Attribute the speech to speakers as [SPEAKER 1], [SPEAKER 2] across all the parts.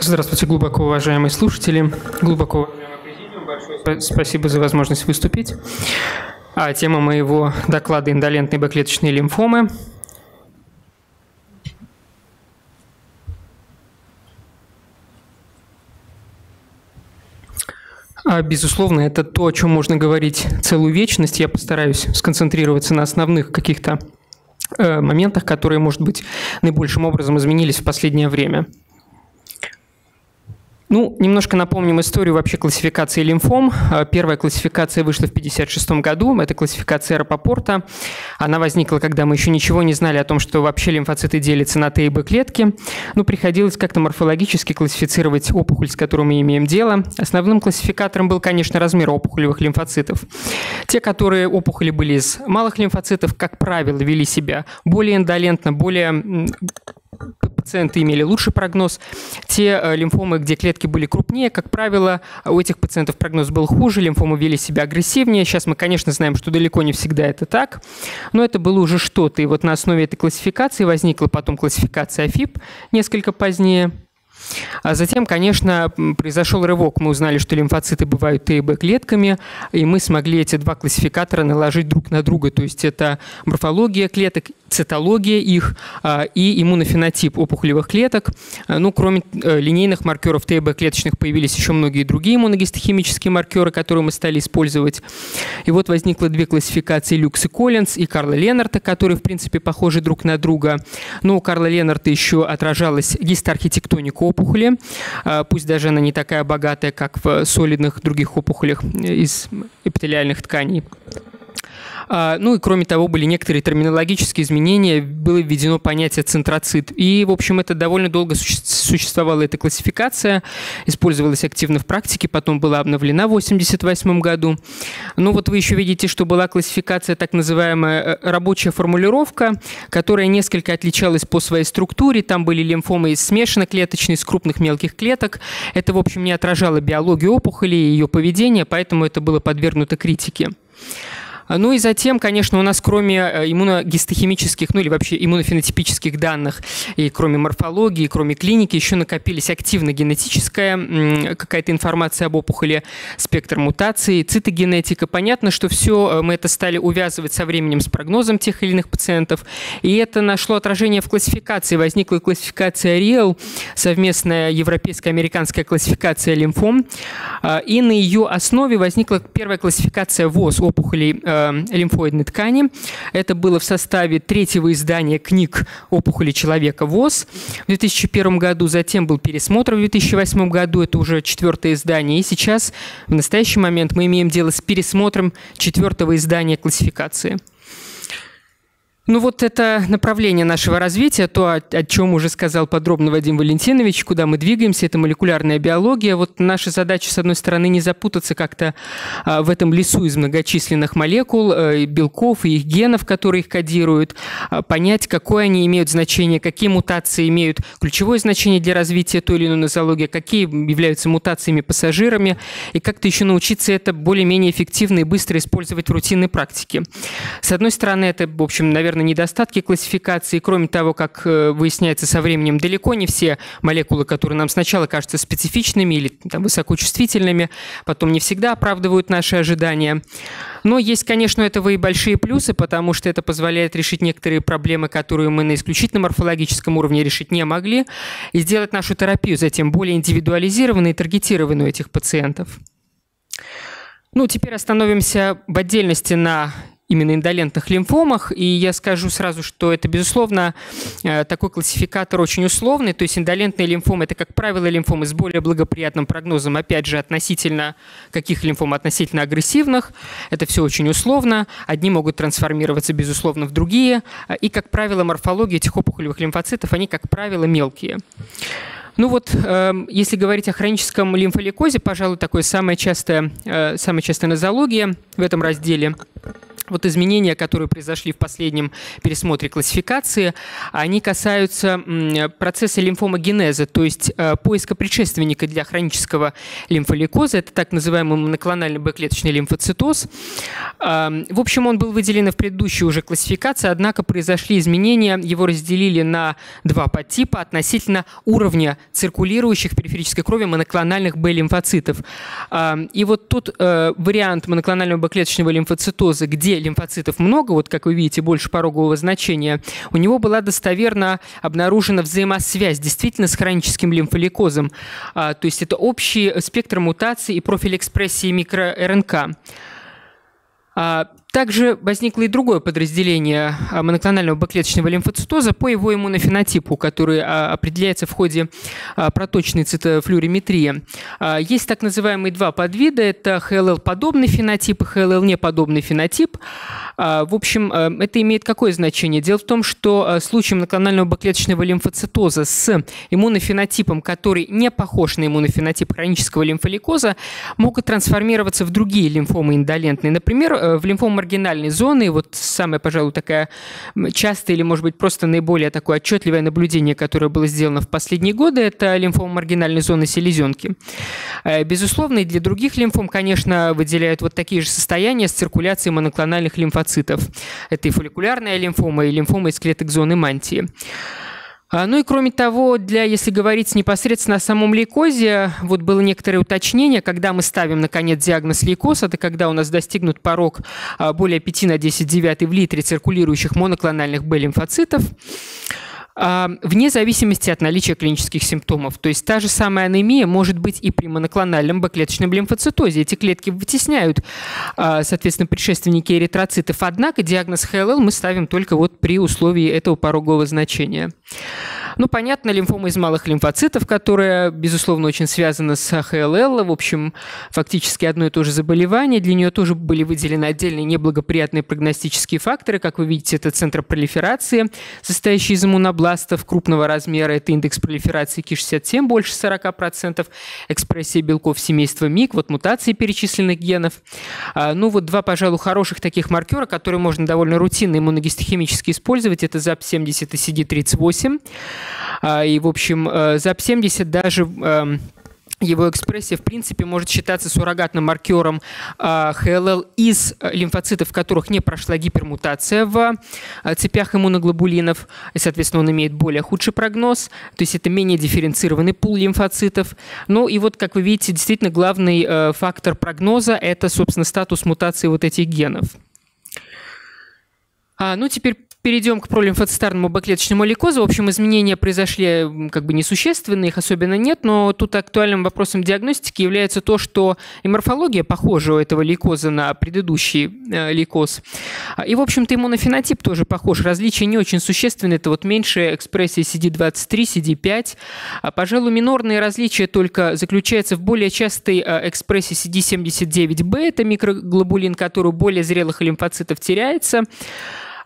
[SPEAKER 1] Здравствуйте, глубоко уважаемые слушатели. Глубоко большое спасибо за возможность выступить. А тема моего доклада – индолентные бэклеточные лимфомы. А, безусловно, это то, о чем можно говорить целую вечность. Я постараюсь сконцентрироваться на основных каких-то э, моментах, которые, может быть, наибольшим образом изменились в последнее время. Ну, немножко напомним историю вообще классификации лимфом. А, первая классификация вышла в 1956 году. Это классификация Рапопорта. Она возникла, когда мы еще ничего не знали о том, что вообще лимфоциты делятся на Т и Б клетки. Ну, приходилось как-то морфологически классифицировать опухоль, с которой мы имеем дело. Основным классификатором был, конечно, размер опухолевых лимфоцитов. Те, которые опухоли были из малых лимфоцитов, как правило, вели себя более индолентно, более пациенты имели лучший прогноз. Те э, лимфомы, где клетки были крупнее, как правило, у этих пациентов прогноз был хуже, лимфомы вели себя агрессивнее. Сейчас мы, конечно, знаем, что далеко не всегда это так, но это было уже что-то. И вот на основе этой классификации возникла потом классификация ФИП несколько позднее – а затем, конечно, произошел рывок. Мы узнали, что лимфоциты бывают Т и Б клетками, и мы смогли эти два классификатора наложить друг на друга. То есть это морфология клеток, цитология их а, и иммунофенотип опухолевых клеток. А, ну, кроме э, линейных маркеров Т и Б клеточных появились еще многие другие иммуногистохимические маркеры, которые мы стали использовать. И вот возникло две классификации Люкс и Коллинз и Карла Ленарта, которые, в принципе, похожи друг на друга. Но у Карла Ленарта еще отражалась гистархитектоника опухоли, а, пусть даже она не такая богатая, как в солидных других опухолях из эпителиальных тканей. А, ну и кроме того, были некоторые терминологические изменения, было введено понятие центроцит. И, в общем, это довольно долго существовала эта классификация, использовалась активно в практике, потом была обновлена в 1988 году. Ну вот вы еще видите, что была классификация, так называемая э, рабочая формулировка, которая несколько отличалась по своей структуре. Там были лимфомы из смешанно-клеточной, из крупных мелких клеток. Это, в общем, не отражало биологию опухоли и ее поведение, поэтому это было подвергнуто критике. Ну и затем, конечно, у нас кроме э, иммуногистохимических, ну или вообще иммунофенотипических данных, и кроме морфологии, кроме клиники, еще накопились активно генетическая какая-то информация об опухоли, спектр мутаций, цитогенетика. Понятно, что все э, мы это стали увязывать со временем с прогнозом тех или иных пациентов, и это нашло отражение в классификации. Возникла классификация REAL, совместная европейско-американская классификация лимфом, а, и на ее основе возникла первая классификация ВОЗ опухолей э, Э, лимфоидной ткани. Это было в составе третьего издания книг «Опухоли человека ВОЗ» в 2001 году. Затем был пересмотр в 2008 году. Это уже четвертое издание. И сейчас, в настоящий момент, мы имеем дело с пересмотром четвертого издания классификации. Ну вот это направление нашего развития, то, о, о чем уже сказал подробно Вадим Валентинович, куда мы двигаемся, это молекулярная биология. Вот наша задача, с одной стороны, не запутаться как-то а, в этом лесу из многочисленных молекул, а, белков и их генов, которые их кодируют, а, понять, какое они имеют значение, какие мутации имеют ключевое значение для развития той или иной нозологии, какие являются мутациями пассажирами, и как-то еще научиться это более-менее эффективно и быстро использовать в рутинной практике. С одной стороны, это, в общем, наверное, наверное, недостатки классификации. Кроме того, как э, выясняется со временем, далеко не все молекулы, которые нам сначала кажутся специфичными или там, высокочувствительными, потом не всегда оправдывают наши ожидания. Но есть, конечно, у этого и большие плюсы, потому что это позволяет решить некоторые проблемы, которые мы на исключительно морфологическом уровне решить не могли, и сделать нашу терапию затем более индивидуализированной и таргетированной у этих пациентов. Ну, теперь остановимся в отдельности на именно индолентных лимфомах. И я скажу сразу, что это, безусловно, э, такой классификатор очень условный. То есть индолентные лимфомы – это, как правило, лимфомы с более благоприятным прогнозом, опять же, относительно каких лимфом? Относительно агрессивных. Это все очень условно. Одни могут трансформироваться, безусловно, в другие. И, как правило, морфология этих опухолевых лимфоцитов, они, как правило, мелкие. Ну вот, э, если говорить о хроническом лимфоликозе, пожалуй, такое самая частая, э, самая частая нозология в этом разделе – вот изменения, которые произошли в последнем пересмотре классификации, они касаются процесса лимфомогенеза, то есть э, поиска предшественника для хронического лимфоликоза. Это так называемый моноклональный Б-клеточный лимфоцитоз. В общем, он был выделен в предыдущей уже классификации, однако произошли изменения, его разделили на два подтипа относительно уровня циркулирующих в периферической крови моноклональных Б-лимфоцитов. И вот тут э, вариант моноклонального Б-клеточного лимфоцитоза, где лимфоцитов много, вот как вы видите, больше порогового значения, у него была достоверно обнаружена взаимосвязь действительно с хроническим лимфоликозом. А, то есть это общий спектр мутаций и профиль экспрессии микро-РНК. А, также возникло и другое подразделение а, моноклонального бэклеточного лимфоцитоза по его иммунофенотипу, который а, определяется в ходе проточной цитофлюориметрии. Есть так называемые два подвида. Это ХЛЛ-подобный фенотип и ХЛЛ-неподобный фенотип. В общем, это имеет какое значение? Дело в том, что случаи моноклонального бэклеточного лимфоцитоза с иммунофенотипом, который не похож на иммунофенотип хронического лимфоликоза, могут трансформироваться в другие лимфомы индолентные. Например, э, в лимфому маргинальной зоны, вот самая, пожалуй, такая частая или, может быть, просто наиболее такое отчетливое наблюдение, которое было сделано в последние годы, это лимфома маргинальной зоны селезенки. Э, безусловно, и для других лимфом, конечно, выделяют вот такие же состояния с циркуляцией моноклональных лимфоцитов. Это и фолликулярная лимфома, и лимфома из клеток зоны мантии. А, ну и кроме того, для, если говорить непосредственно о самом лейкозе, вот было некоторое уточнение, когда мы ставим, наконец, диагноз лейкоз, это когда у нас достигнут порог а, более 5 на 10 9 в литре циркулирующих моноклональных Б-лимфоцитов. Вне зависимости от наличия клинических симптомов. То есть та же самая анемия может быть и при моноклональном бэклеточном лимфоцитозе. Эти клетки вытесняют, а, соответственно, предшественники эритроцитов. Однако диагноз ХЛЛ мы ставим только вот при условии этого порогового значения. Ну, понятно, лимфома из малых лимфоцитов, которая, безусловно, очень связана с ХЛЛ. В общем, фактически одно и то же заболевание. Для нее тоже были выделены отдельные неблагоприятные прогностические факторы. Как вы видите, это центр пролиферации, состоящий из иммунобластов крупного размера. Это индекс пролиферации Ки-67, больше 40%. Экспрессия белков семейства МИК, вот мутации перечисленных генов. А, ну, вот два, пожалуй, хороших таких маркера, которые можно довольно рутинно иммуногистохимически использовать. Это ЗАП-70 и CD38. А, и, в общем, э, ZAP-70 даже эм, его экспрессия, в принципе, может считаться суррогатным маркером э, ХЛЛ из лимфоцитов, в которых не прошла гипермутация в э, цепях иммуноглобулинов, и, соответственно, он имеет более худший прогноз, то есть это менее дифференцированный пул лимфоцитов. Ну и вот, как вы видите, действительно главный э, фактор прогноза – это, собственно, статус мутации вот этих генов. А, ну, теперь перейдем к пролимфоцитарному бэклеточному лейкозу. В общем, изменения произошли как бы несущественные, их особенно нет, но тут актуальным вопросом диагностики является то, что и морфология похожа у этого лейкоза на предыдущий э, лейкоз. И, в общем-то, иммунофенотип тоже похож. Различия не очень существенные. Это вот меньшая экспрессия CD23, CD5. А, пожалуй, минорные различия только заключаются в более частой э, экспрессии CD79B. Это микроглобулин, который у более зрелых лимфоцитов теряется.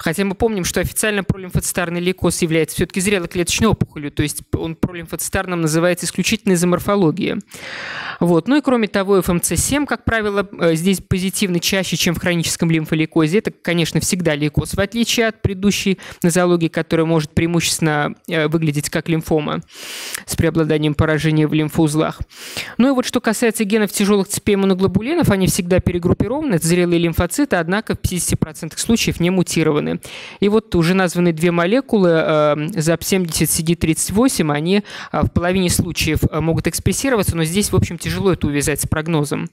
[SPEAKER 1] Хотя мы помним, что официально пролимфоцитарный лейкоз является все-таки зрелой клеточной опухолью, то есть он пролимфоцитарным называется исключительно из-за морфологии. Вот. Ну и кроме того, ФМЦ7, как правило, э, здесь позитивный чаще, чем в хроническом лимфолейкозе. Это, конечно, всегда лейкоз, в отличие от предыдущей нозологии, которая может преимущественно э, выглядеть как лимфома с преобладанием поражения в лимфоузлах. Ну и вот что касается генов тяжелых цепей моноглобулинов, они всегда перегруппированы, это зрелые лимфоциты, однако в 50% случаев не мутированы молекулы. И вот уже названы две молекулы, э, ZAP70CD38, они э, в половине случаев э, могут экспрессироваться, но здесь, в общем, тяжело это увязать с прогнозом.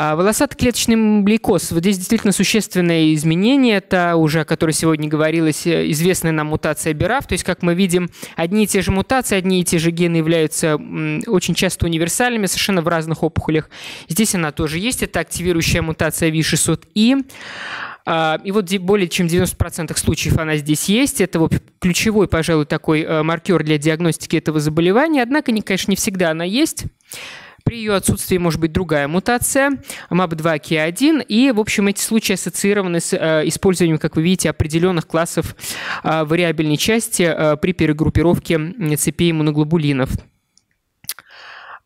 [SPEAKER 1] А волосатоклеточный гликоз. Вот здесь действительно существенное изменение. Это уже, о которой сегодня говорилось, известная нам мутация БИРАФ. То есть, как мы видим, одни и те же мутации, одни и те же гены являются очень часто универсальными, совершенно в разных опухолях. Здесь она тоже есть. Это активирующая мутация V600И. А, и вот более чем 90% случаев она здесь есть. Это вот ключевой, пожалуй, такой э, маркер для диагностики этого заболевания. Однако, конечно, не всегда она есть. При ее отсутствии может быть другая мутация, MAP2-KI1, и, в общем, эти случаи ассоциированы с э, использованием, как вы видите, определенных классов э, вариабельной части э, при перегруппировке цепей иммуноглобулинов.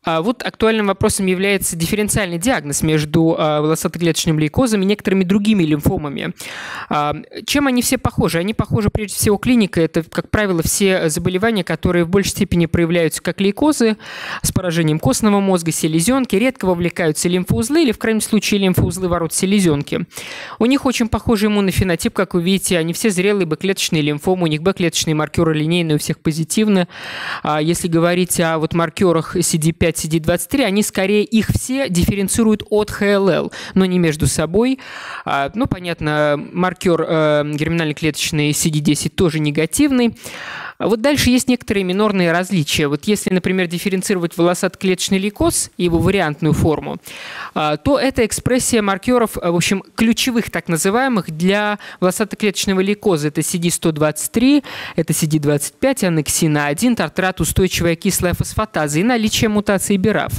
[SPEAKER 1] А вот актуальным вопросом является дифференциальный диагноз между а, волосатоклеточным лейкозом и некоторыми другими лимфомами. А, чем они все похожи? Они похожи прежде всего клиника. Это, как правило, все заболевания, которые в большей степени проявляются как лейкозы с поражением костного мозга, селезенки, редко вовлекаются лимфоузлы или, в крайнем случае, лимфоузлы ворот селезенки. У них очень похожий иммунный фенотип, как вы видите. Они все зрелые Б-клеточные лимфомы, у них Б-клеточные маркеры линейные, у всех позитивны. Если говорить о вот маркерах CD5 CD23, они скорее их все дифференцируют от ХЛЛ, но не между собой. А, ну, понятно, маркер э, герминально-клеточный CD10 тоже негативный. А вот дальше есть некоторые минорные различия. Вот если, например, дифференцировать волосатоклеточный лейкоз и его вариантную форму, а, то это экспрессия маркеров, в общем, ключевых так называемых для волосатоклеточного лейкоза. Это CD123, это CD25, аннексина 1, тартрат, устойчивая кислая фосфатаза и наличие мутации БИРАФ.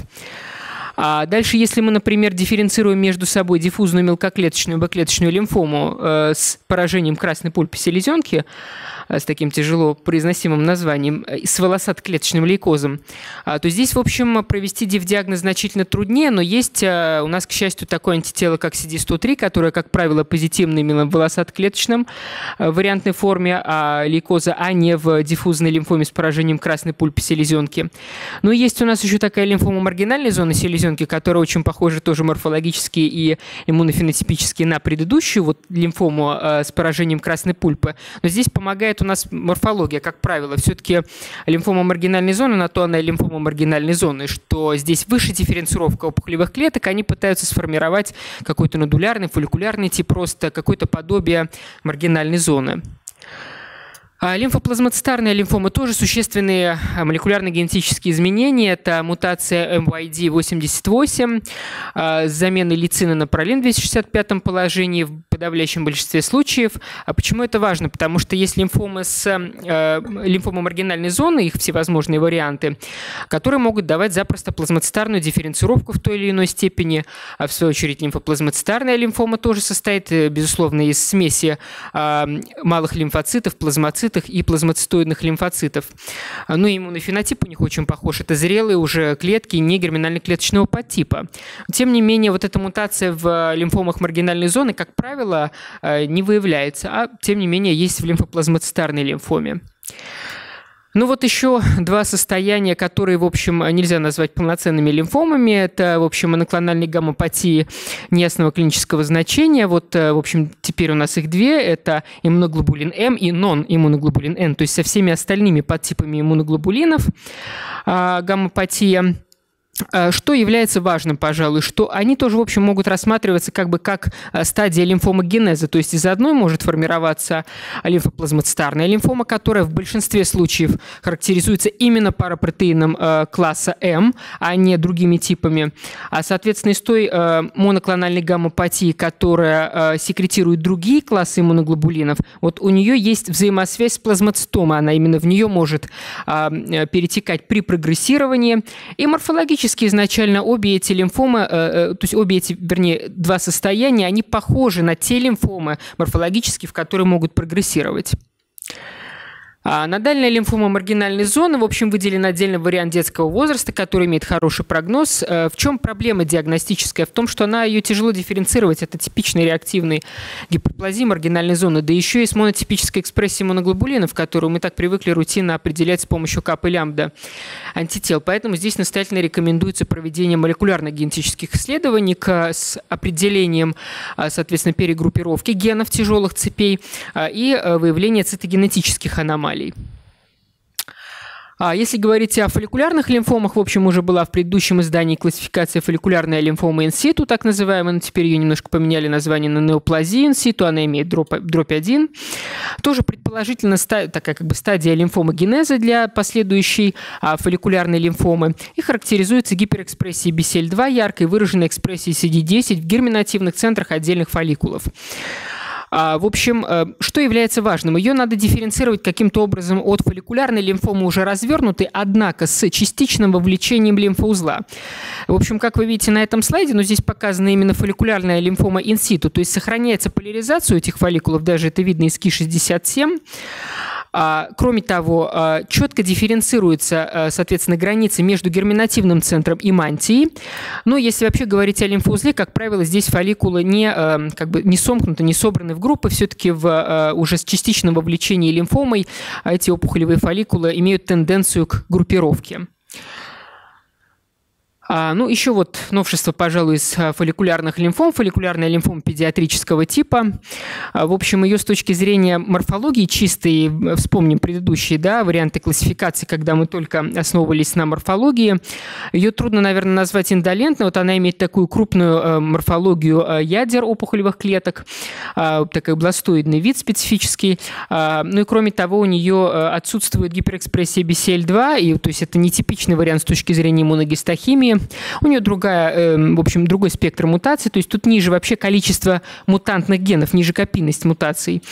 [SPEAKER 1] А дальше, если мы, например, дифференцируем между собой диффузную мелкоклеточную бэклеточную лимфому э, с поражением красной пульпы селезенки, Э, с таким тяжело произносимым названием, э, с волосатоклеточным лейкозом, а, то здесь, в общем, провести диф-диагноз значительно труднее, но есть э, у нас, к счастью, такое антитело, как CD103, которое, как правило, позитивно именно в волосатоклеточном вариантной форме а лейкоза, а не в диффузной лимфоме с поражением красной пульпы селезенки. Но есть у нас еще такая лимфома маргинальной зоны селезенки, которая очень похожа тоже морфологически и иммунофенотипически на предыдущую вот лимфому с поражением красной пульпы. Но здесь помогает у нас морфология, как правило. Все-таки лимфома маргинальной зоны, на то она и лимфома маргинальной зоны, что здесь выше дифференцировка опухолевых клеток, они пытаются сформировать какой-то нодулярный, фолликулярный тип просто какое-то подобие маргинальной зоны. А лимфоплазмоцитарная лимфома тоже существенные а, молекулярно-генетические изменения. Это мутация MYD88 а, с заменой лицина на пролин в 265 положении в подавляющем большинстве случаев. А почему это важно? Потому что есть лимфомы с э, лимфомы маргинальной зоны, их всевозможные варианты, которые могут давать запросто плазмоцитарную дифференцировку в той или иной степени. А в свою очередь лимфоплазмоцитарная лимфома тоже состоит, э, безусловно, из смеси малых лимфоцитов, плазмоцитов, и плазмоцитоидных лимфоцитов. Ну и иммунный фенотип у них очень похож. Это зрелые уже клетки не герминально-клеточного подтипа. Тем не менее, вот эта мутация в лимфомах маргинальной зоны, как правило, э, не выявляется, а тем не менее есть в лимфоплазмоцитарной лимфоме. Ну вот еще два состояния, которые, в общем, нельзя назвать полноценными лимфомами. Это, в общем, моноклональные гаммопатии неясного клинического значения. Вот, э, в общем, теперь у нас их две. Это иммуноглобулин М и нон-иммуноглобулин Н, то есть со всеми остальными подтипами иммуноглобулинов. А, гаммопатия что является важным, пожалуй, что они тоже, в общем, могут рассматриваться как бы как э, стадия лимфомогенеза, то есть из одной может формироваться лимфоплазмоцитарная лимфома, которая в большинстве случаев характеризуется именно парапротеином э, класса М, а не другими типами. А, соответственно, из той моноклональной гаммопатии, которая секретирует другие классы иммуноглобулинов, вот у нее есть взаимосвязь с плазмоцитомой, она именно в нее может перетекать при прогрессировании. И морфологически Фактически изначально обе эти лимфомы, э, э, то есть обе эти, вернее, два состояния, они похожи на те лимфомы морфологически, в которые могут прогрессировать. А надальная лимфома маргинальной зоны, в общем, выделен отдельный вариант детского возраста, который имеет хороший прогноз. Э, в чем проблема диагностическая? В том, что она ее тяжело дифференцировать. Это типичный реактивный гиперплазия маргинальной зоны, да еще и с монотипической экспрессией моноглобулинов, которую мы так привыкли рутинно определять с помощью капы лямбда антител. Поэтому здесь настоятельно рекомендуется проведение молекулярных генетических исследований с определением, э, соответственно, перегруппировки генов тяжелых цепей э, и выявление цитогенетических аномалий аномалий. А если говорить о фолликулярных лимфомах, в общем, уже была в предыдущем издании классификация фолликулярная лимфома инситу, так называемая, но теперь ее немножко поменяли название на неоплазию инситу, она имеет дробь, дробь 1. Тоже предположительно такая как бы стадия лимфомогенеза для последующей а, фолликулярной лимфомы и характеризуется гиперэкспрессией BCL2, яркой выраженной экспрессией CD10 в герминативных центрах отдельных фолликулов. А, в общем, э, что является важным? Ее надо дифференцировать каким-то образом от фолликулярной лимфомы уже развернутой, однако с частичным вовлечением лимфоузла. В общем, как вы видите на этом слайде, но здесь показана именно фолликулярная лимфома инситу, то есть сохраняется поляризация этих фолликулов, даже это видно из КИ-67, А, кроме того, а, четко дифференцируются, а, соответственно, границы между герминативным центром и мантией. Но если вообще говорить о лимфоузле, как правило, здесь фолликулы не, как бы не сомкнуты, не собраны в группы, все-таки в уже с частичным вовлечением лимфомой эти опухолевые фолликулы имеют тенденцию к группировке. А, ну, еще вот новшество, пожалуй, из а, фолликулярных лимфом, фолликулярная лимфома педиатрического типа. А, в общем, ее с точки зрения морфологии чистой, вспомним предыдущие да, варианты классификации, когда мы только основывались на морфологии, ее трудно, наверное, назвать индолентной. Вот она имеет такую крупную морфологию ядер опухолевых клеток, такой бластоидный вид специфический. Ну и кроме того, у нее отсутствует гиперэкспрессия BCL2, и, то есть это нетипичный вариант с точки зрения иммуногистохимии. У нее другая, эм, в общем, другой спектр мутаций, то есть тут ниже вообще количество мутантных генов, ниже копийность мутаций,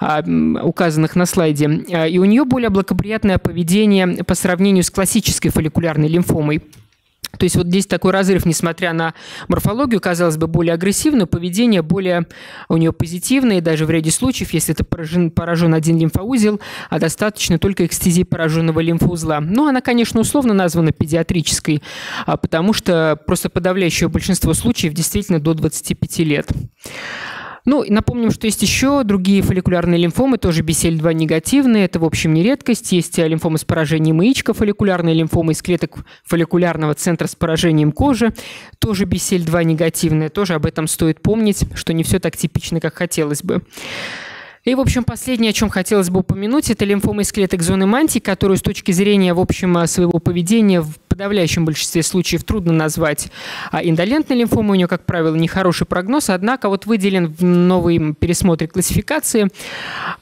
[SPEAKER 1] а, указанных на слайде. А, и у нее более благоприятное поведение по сравнению с классической фолликулярной лимфомой. То есть вот здесь такой разрыв, несмотря на морфологию, казалось бы, более агрессивную, поведение более у нее позитивное, и даже в ряде случаев, если это поражен, поражен один лимфоузел, а достаточно только экстезии пораженного лимфоузла. Но она, конечно, условно названа педиатрической, а, потому что просто подавляющее большинство случаев действительно до 25 лет. Ну, напомним, что есть еще другие фолликулярные лимфомы, тоже BCL2 негативные. Это, в общем, не редкость. Есть э, лимфомы с поражением яичка, фолликулярные лимфомы из клеток фолликулярного центра с поражением кожи, тоже BCL2 негативные. Тоже об этом стоит помнить, что не все так типично, как хотелось бы. И, в общем, последнее, о чем хотелось бы упомянуть, это лимфома из клеток зоны мантии, которую с точки зрения, в общем, э, своего поведения подавляющем большинстве случаев трудно назвать а индолентной лимфомой. У нее, как правило, нехороший прогноз, однако вот выделен в новой пересмотре классификации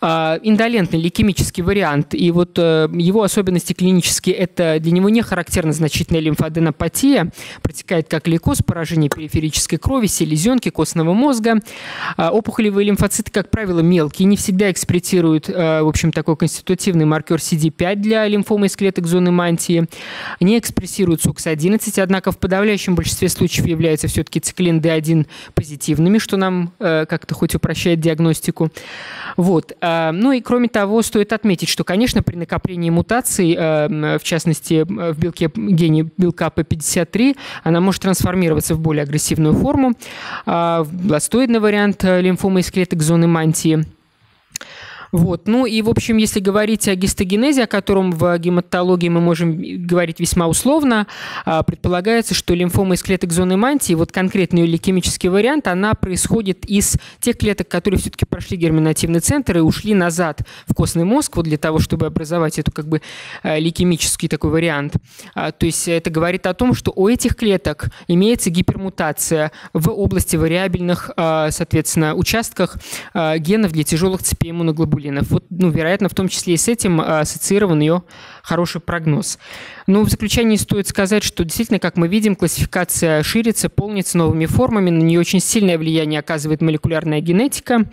[SPEAKER 1] а, индолентный лейкемический вариант. И вот э, его особенности клинические – это для него не характерна значительная лимфоаденопатия, протекает как лейкоз, поражение периферической крови, селезенки, костного мозга. А, опухолевые лимфоциты, как правило, мелкие, не всегда экспрессируют, э, в общем, такой конститутивный маркер CD5 для лимфомы из клеток зоны мантии. Не экспрессируют экспрессируют СОКС-11, однако в подавляющем большинстве случаев являются все-таки циклин D1 позитивными, что нам э, как-то хоть упрощает диагностику. Вот. Э, ну и кроме того, стоит отметить, что, конечно, при накоплении мутаций, э, в частности, в белке гене белка P53, она может трансформироваться в более агрессивную форму, э, в бластоидный вариант э, лимфомы из клеток зоны мантии – вот. Ну и, в общем, если говорить о гистогенезе, о котором в гематологии мы можем говорить весьма условно, а, предполагается, что лимфома из клеток зоны мантии, вот конкретный ее лейкемический вариант, она происходит из тех клеток, которые все-таки прошли герминативный центр и ушли назад в костный мозг, вот для того, чтобы образовать эту как бы э, лейкемический такой вариант. А, то есть это говорит о том, что у этих клеток имеется гипермутация в области вариабельных, а, соответственно, участках генов для тяжелых цепей иммуноглобулинов глобулинов. Вот, ну, вероятно, в том числе и с этим а, ассоциирован ее хороший прогноз. Но в заключении стоит сказать, что действительно, как мы видим, классификация ширится, полнится новыми формами, на нее очень сильное влияние оказывает молекулярная генетика.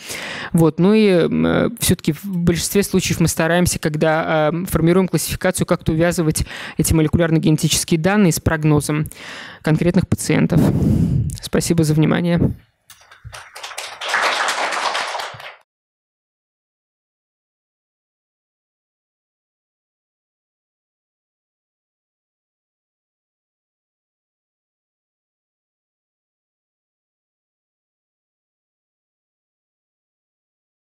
[SPEAKER 1] Вот. Ну и э, все-таки в большинстве случаев мы стараемся, когда э, формируем классификацию, как-то увязывать эти молекулярно-генетические данные с прогнозом конкретных пациентов. Спасибо за внимание.